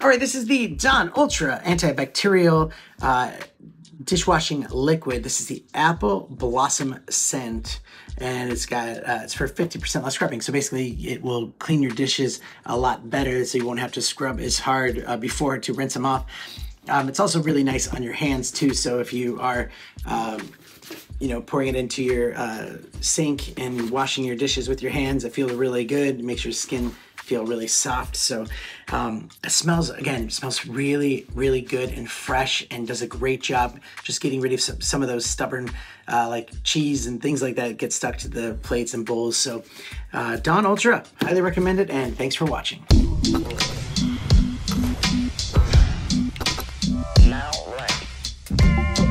All right, this is the Dawn Ultra antibacterial uh, dishwashing liquid. This is the apple blossom scent, and it's got uh, it's for 50% less scrubbing. So basically, it will clean your dishes a lot better, so you won't have to scrub as hard uh, before to rinse them off. Um, it's also really nice on your hands too. So if you are um, you know, pouring it into your uh, sink and washing your dishes with your hands. It feels really good. It makes your skin feel really soft. So um, it smells, again, smells really, really good and fresh and does a great job just getting rid of some, some of those stubborn uh, like cheese and things like that get stuck to the plates and bowls. So uh, Dawn Ultra, highly recommend it and thanks for watching. Now, right.